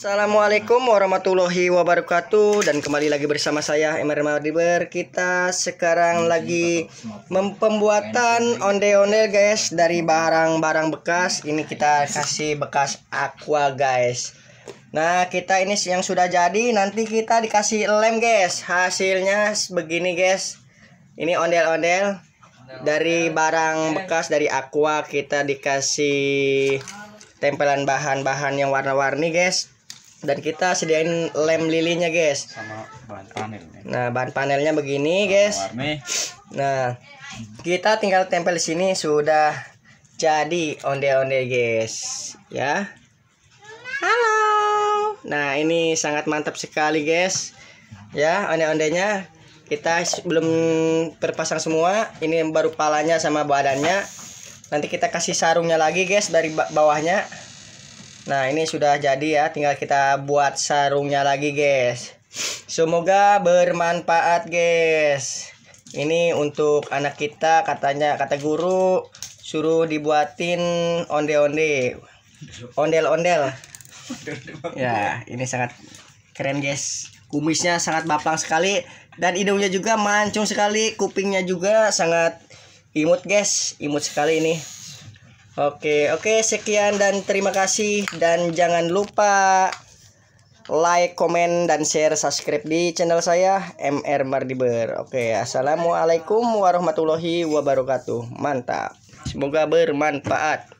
Assalamualaikum warahmatullahi wabarakatuh. Dan kembali lagi bersama saya Emir Madiber kita sekarang lagi pembuatan onde-onde guys dari barang-barang bekas. Ini kita kasih bekas aqua guys. Nah kita ini yang sudah jadi nanti kita dikasih lem guys. Hasilnya begini guys. Ini ondel-ondel. dari barang bekas dari aqua. Kita dikasih tempelan bahan-bahan yang warna-warni guys dan kita sediain lem lilinya guys. Sama bahan panel nah bahan panelnya begini guys. Warni nah kita tinggal tempel di sini sudah jadi onde-onde guys. Ya. Halo. Nah ini sangat mantap sekali guys. Ya onde-ondenya. Kita belum terpasang semua. Ini baru palanya sama badannya. Nanti kita kasih sarungnya lagi guys dari bawahnya Nah ini sudah jadi ya tinggal kita buat sarungnya lagi guys. Semoga bermanfaat guys. Ini untuk anak kita katanya kata guru Suruh dibuatin onde-onde. Ondel-ondel. Ya ini sangat keren guys. Kumisnya sangat baplang sekali Dan hidungnya juga mancung sekali Kupingnya juga sangat imut guys. Imut sekali ini Oke, oke sekian dan terima kasih dan jangan lupa like, komen dan share subscribe di channel saya MR Mardiber. Oke, assalamualaikum warahmatullahi wabarakatuh. Mantap. Semoga bermanfaat.